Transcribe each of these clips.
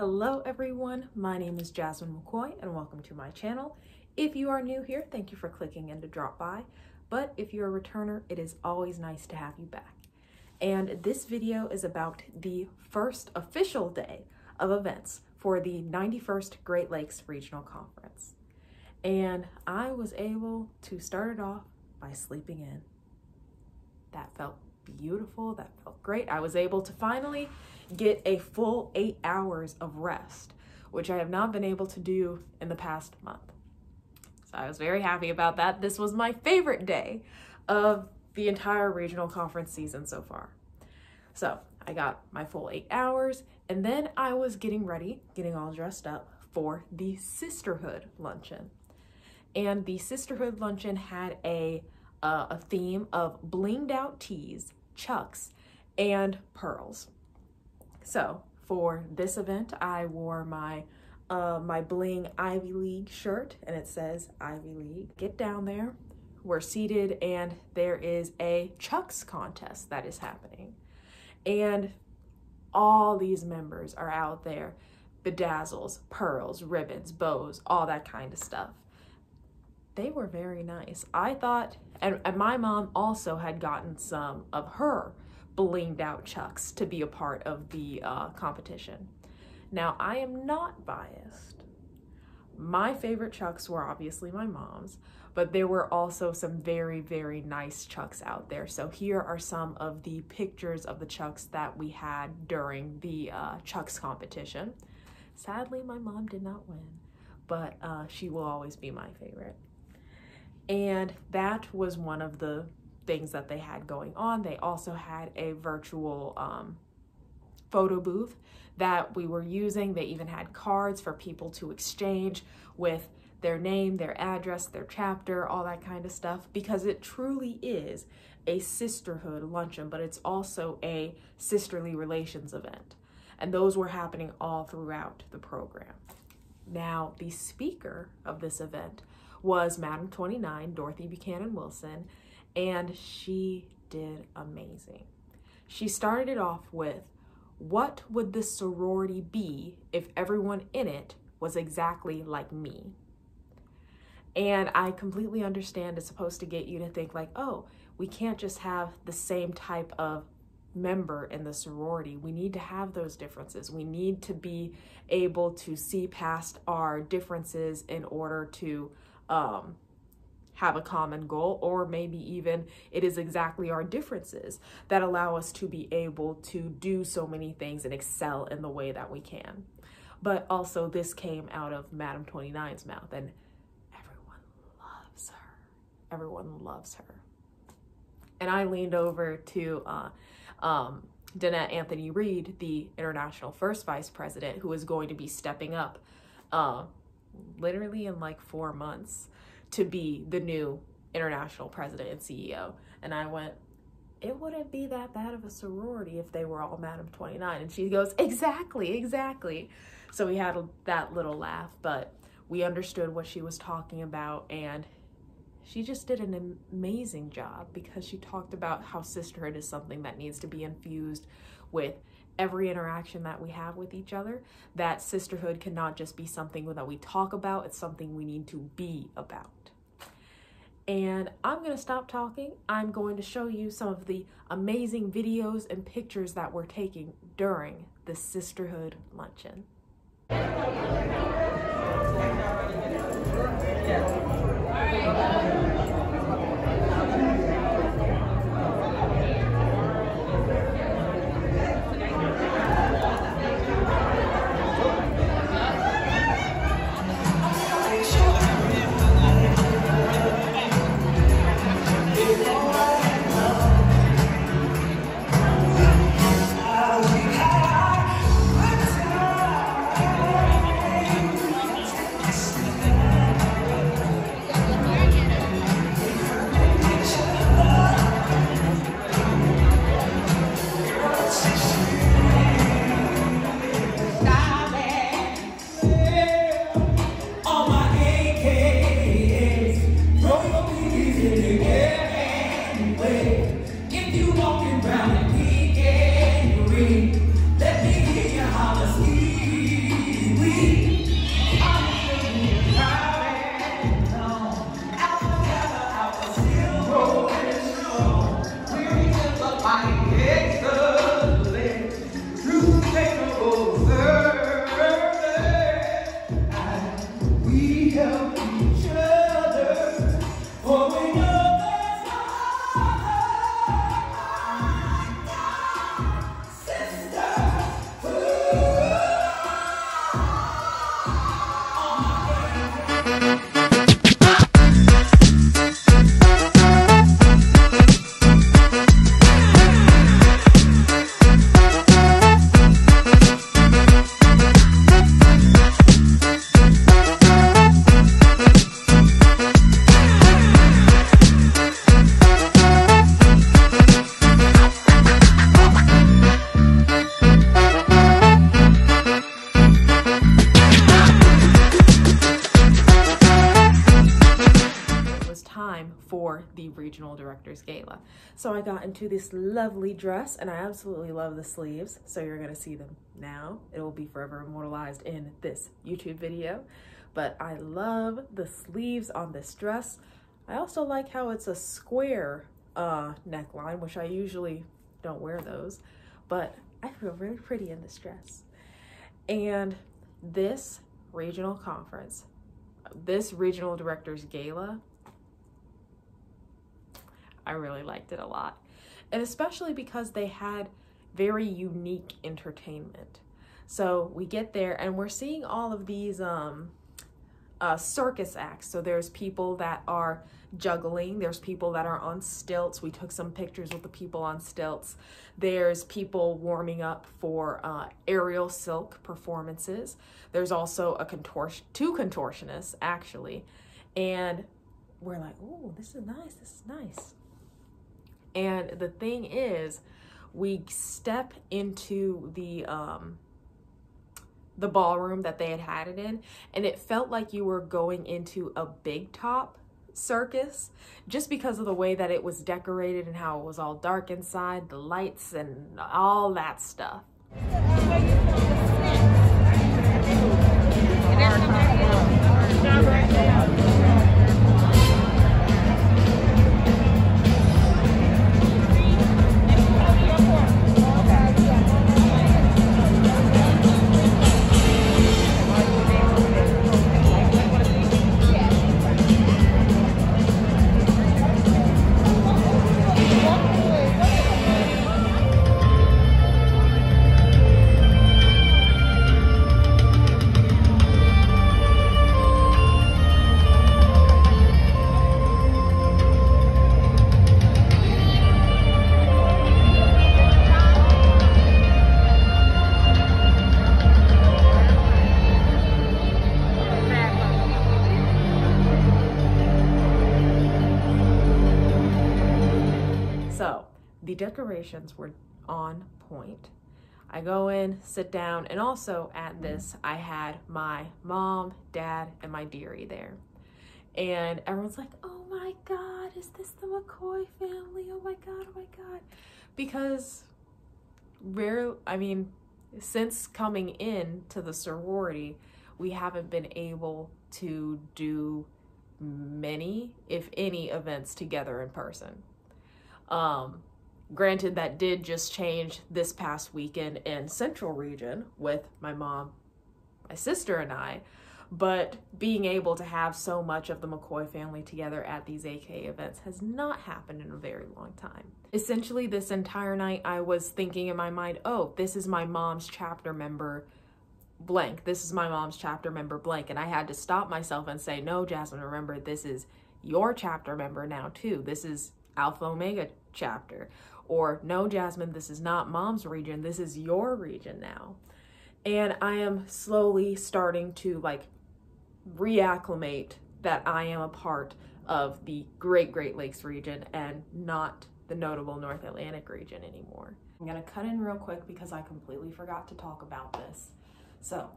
Hello everyone, my name is Jasmyne McCoy and welcome to my channel. If you are new here, thank you for clicking in to drop by, but if you're a returner, it is always nice to have you back. And this video is about the first official day of events for the 91st Great Lakes Regional Conference. And I was able to start it off by sleeping in. That felt beautiful, that felt great. I was able to finally get a full eight hours of rest, which I have not been able to do in the past month. So I was very happy about that. This was my favorite day of the entire regional conference season so far. So I got my full eight hours and then I was getting ready, getting all dressed up for the sisterhood luncheon. And the sisterhood luncheon had a uh, a theme of blinged out tees, chucks, and pearls. So for this event, I wore my uh, my bling Ivy League shirt and it says Ivy League. Get down there. We're seated and there is a Chucks contest that is happening. And all these members are out there. Bedazzles, pearls, ribbons, bows, all that kind of stuff. They were very nice. I thought, and, and my mom also had gotten some of her blinged out chucks to be a part of the uh, competition. Now, I am not biased. My favorite chucks were obviously my mom's, but there were also some very, very nice chucks out there. So here are some of the pictures of the chucks that we had during the uh, chucks competition. Sadly, my mom did not win, but uh, she will always be my favorite. And that was one of the things that they had going on. They also had a virtual um, photo booth that we were using. They even had cards for people to exchange with their name, their address, their chapter, all that kind of stuff, because it truly is a sisterhood luncheon, but it's also a sisterly relations event. And those were happening all throughout the program. Now, the speaker of this event was Madam 29, Dorothy Buchanan Wilson, and she did amazing. She started it off with, what would the sorority be if everyone in it was exactly like me? And I completely understand it's supposed to get you to think like, oh, we can't just have the same type of member in the sorority. We need to have those differences. We need to be able to see past our differences in order to um, have a common goal, or maybe even it is exactly our differences that allow us to be able to do so many things and excel in the way that we can. But also, this came out of Madam 29's mouth, and everyone loves her. Everyone loves her. And I leaned over to uh, um, Danette Anthony Reed, the international first vice president, who is going to be stepping up uh, literally in like four months to be the new international president and CEO. And I went, it wouldn't be that bad of a sorority if they were all Madam 29. And she goes, exactly, exactly. So we had that little laugh, but we understood what she was talking about. And she just did an amazing job because she talked about how sisterhood is something that needs to be infused with every interaction that we have with each other, that sisterhood cannot just be something that we talk about, it's something we need to be about. And I'm going to stop talking. I'm going to show you some of the amazing videos and pictures that we're taking during the Sisterhood Luncheon. So I got into this lovely dress and I absolutely love the sleeves. So you're gonna see them now. It will be forever immortalized in this YouTube video. But I love the sleeves on this dress. I also like how it's a square uh, neckline, which I usually don't wear those, but I feel really pretty in this dress. And this regional conference, this regional directors gala, I really liked it a lot. And especially because they had very unique entertainment. So we get there and we're seeing all of these um, uh, circus acts. So there's people that are juggling. There's people that are on stilts. We took some pictures with the people on stilts. There's people warming up for uh, aerial silk performances. There's also a contortion, two contortionists actually. And we're like, oh, this is nice. This is nice. And the thing is, we step into the um, the ballroom that they had had it in, and it felt like you were going into a big top circus just because of the way that it was decorated and how it was all dark inside, the lights and all that stuff. Decorations were on point. I go in, sit down, and also at this, I had my mom, dad, and my dearie there. And everyone's like, oh my God, is this the McCoy family? Oh my God, oh my God. Because rare, I mean, since coming in to the sorority, we haven't been able to do many, if any, events together in person. Um, Granted, that did just change this past weekend in Central Region with my mom, my sister, and I. But being able to have so much of the McCoy family together at these AK events has not happened in a very long time. Essentially, this entire night, I was thinking in my mind, oh, this is my mom's chapter member blank. This is my mom's chapter member blank. And I had to stop myself and say, no, Jasmyne, remember, this is your chapter member now, too. This is Alpha Omega chapter or no, Jasmyne, this is not mom's region. This is your region now. And I am slowly starting to like reacclimate that I am a part of the Great Great Lakes region and not the notable North Atlantic region anymore. I'm gonna cut in real quick because I completely forgot to talk about this. So,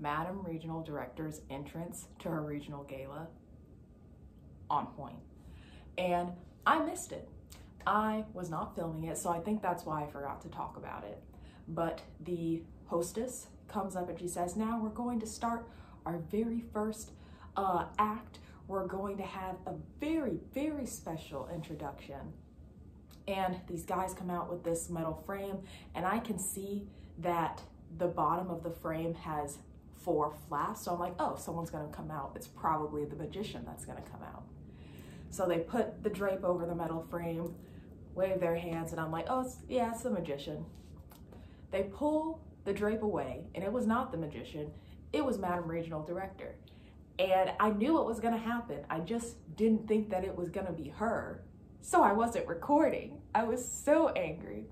Madam Regional Director's entrance to her regional gala, on point. And I missed it. I was not filming it, so I think that's why I forgot to talk about it. But the hostess comes up and she says, now we're going to start our very first uh, act. We're going to have a very, very special introduction. And these guys come out with this metal frame and I can see that the bottom of the frame has four flaps. So I'm like, oh, someone's gonna come out. It's probably the magician that's gonna come out. So they put the drape over the metal frame wave their hands and I'm like, oh, it's, yeah, it's the magician. They pull the drape away and it was not the magician, it was Madam Regional Director. And I knew it was gonna happen. I just didn't think that it was gonna be her. So I wasn't recording. I was so angry.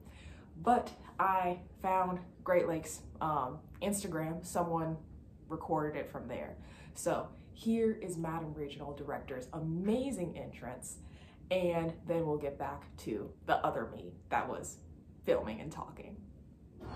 But I found Great Lakes um, Instagram, someone recorded it from there. So here is Madam Regional Director's amazing entrance and then we'll get back to the other me that was filming and talking. So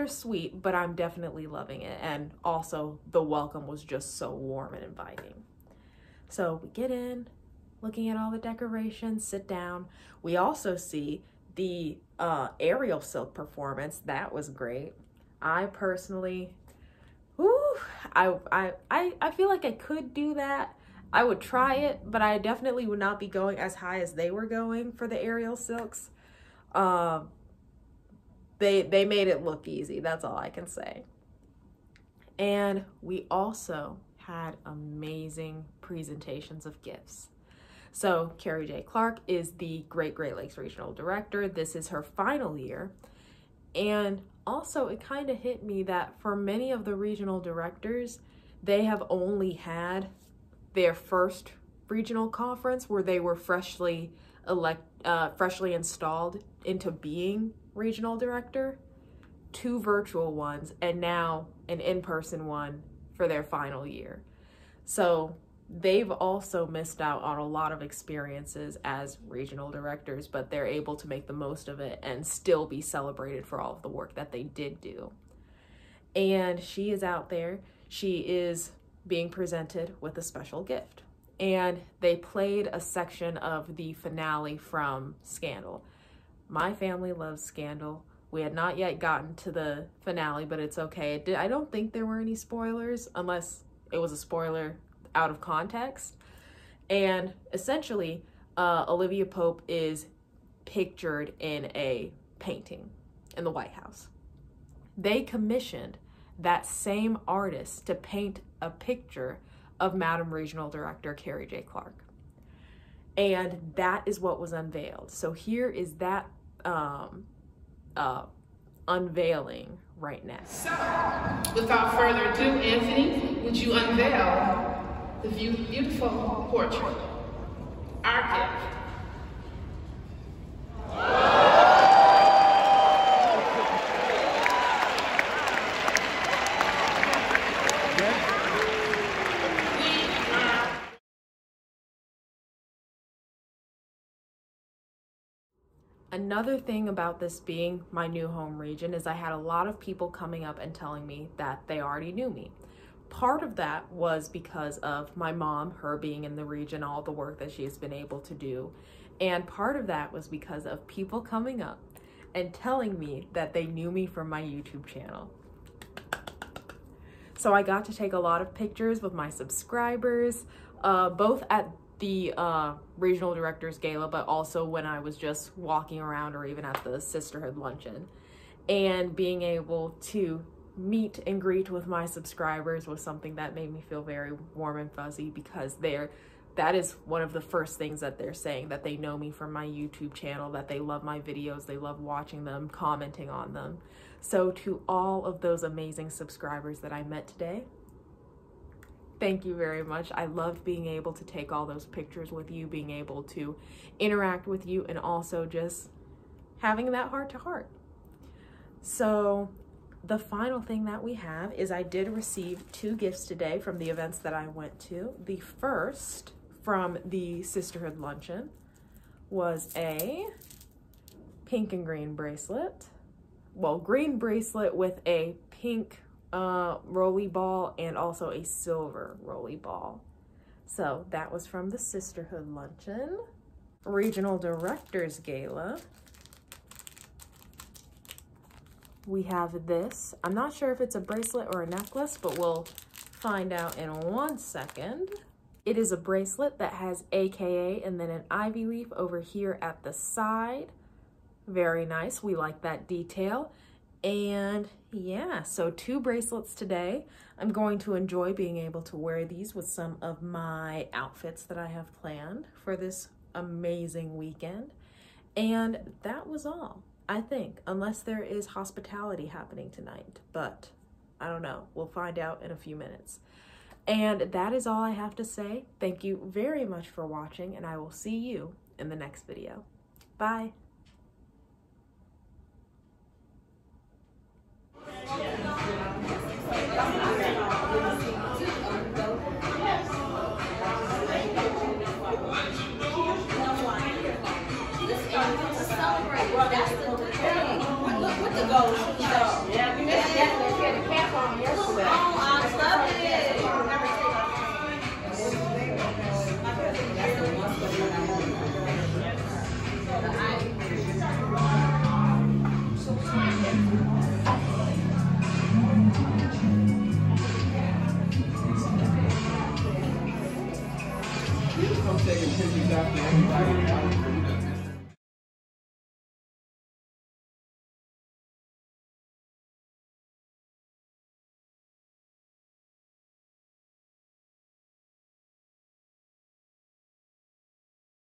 bittersweet, but I'm definitely loving it. And also, the welcome was just so warm and inviting. So we get in, looking at all the decorations, sit down. We also see the uh, aerial silk performance. That was great. I personally, whoo, I, I, I, I feel like I could do that. I would try it, but I definitely would not be going as high as they were going for the aerial silks. Um, they they made it look easy. That's all I can say. And we also had amazing presentations of gifts. So Carrie J. Clark is the Great Great Lakes Regional Director. This is her final year. And also it kind of hit me that for many of the regional directors, they have only had their first regional conference where they were freshly elect uh, freshly installed into being regional director, two virtual ones, and now an in-person one for their final year. So they've also missed out on a lot of experiences as regional directors, but they're able to make the most of it and still be celebrated for all of the work that they did do. And she is out there. She is being presented with a special gift. And they played a section of the finale from Scandal. My family loves Scandal. We had not yet gotten to the finale, but it's okay. I don't think there were any spoilers unless it was a spoiler out of context. And essentially, uh, Olivia Pope is pictured in a painting in the White House. They commissioned that same artist to paint a picture of Madam Regional Director Carrie J. Clark. And that is what was unveiled. So here is that um, uh, unveiling right now. So, without further ado, Anthony, would you unveil the beautiful portrait, our gift? Another thing about this being my new home region is I had a lot of people coming up and telling me that they already knew me. Part of that was because of my mom, her being in the region, all the work that she has been able to do. And part of that was because of people coming up and telling me that they knew me from my YouTube channel. So I got to take a lot of pictures with my subscribers, uh, both at the uh, regional directors gala, but also when I was just walking around or even at the sisterhood luncheon and being able to meet and greet with my subscribers was something that made me feel very warm and fuzzy because they're that is one of the first things that they're saying that they know me from my YouTube channel, that they love my videos, they love watching them, commenting on them. So to all of those amazing subscribers that I met today, thank you very much. I love being able to take all those pictures with you, being able to interact with you, and also just having that heart to heart. So the final thing that we have is I did receive two gifts today from the events that I went to. The first from the Sisterhood Luncheon was a pink and green bracelet. Well, green bracelet with a pink uh, rolly ball and also a silver rolly ball. So that was from the Sisterhood Luncheon. Regional Directors Gala. We have this. I'm not sure if it's a bracelet or a necklace, but we'll find out in one second. It is a bracelet that has AKA and then an ivy leaf over here at the side. Very nice. We like that detail. And yeah, so two bracelets today. I'm going to enjoy being able to wear these with some of my outfits that I have planned for this amazing weekend. And that was all, I think, unless there is hospitality happening tonight. But I don't know. We'll find out in a few minutes. And that is all I have to say. Thank you very much for watching, and I will see you in the next video. Bye.